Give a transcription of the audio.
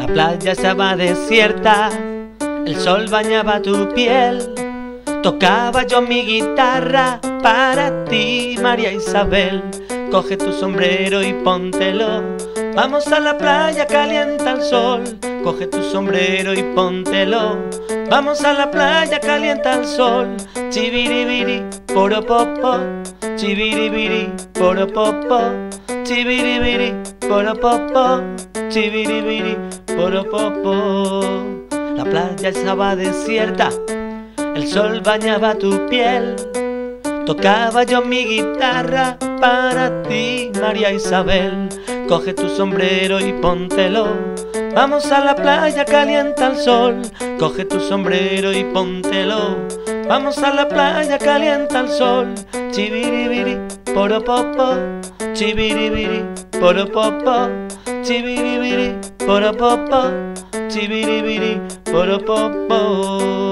La playa estaba desierta, el sol bañaba tu piel. Tocaba yo mi guitarra para ti, María Isabel. Coge tu sombrero y póntelo. Vamos a la playa, calienta el sol. Coge tu sombrero y póntelo. Vamos a la playa, calienta el sol. Chibiribiri, poropopo. Chibiribiri, poropopo. Chibiribiri, poropopo. Chibiribiri, poropopo. La playa estaba desierta. El sol bañaba tu piel. Tocaba yo mi guitarra para ti, María Isabel. Coge tu sombrero y póntelo. Vamos a la playa, calienta el sol. Coge tu sombrero y póntelo. Vamos a la playa, calienta el sol. Chibiribiri, poropopo. Chibiribiri, poropopo. Chibiribiri, poropopo. Chibiribiri, poropopo.